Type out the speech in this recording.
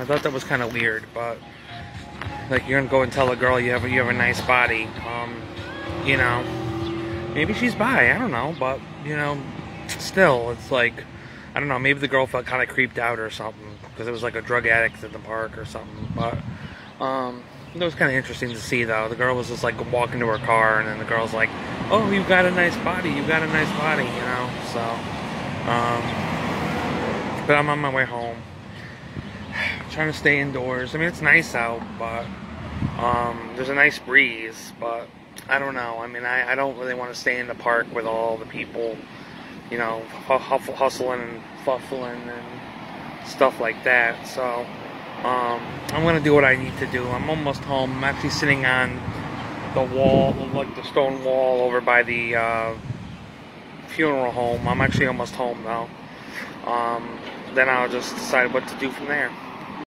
I thought that was kind of weird, but like you're gonna go and tell a girl you have a, you have a nice body. Um, you know, maybe she's bi. I don't know, but you know, still, it's like I don't know. Maybe the girl felt kind of creeped out or something because it was like a drug addict in the park or something. But um, it was kind of interesting to see though. The girl was just like walking to her car, and then the girl's like, "Oh, you've got a nice body. You've got a nice body," you know. So, um, but I'm on my way home. Trying to stay indoors. I mean, it's nice out, but um, there's a nice breeze. But I don't know. I mean, I, I don't really want to stay in the park with all the people, you know, hustling and fuffling and stuff like that. So um, I'm gonna do what I need to do. I'm almost home. I'm actually sitting on the wall, like the stone wall over by the uh, funeral home. I'm actually almost home now. Um, then I'll just decide what to do from there.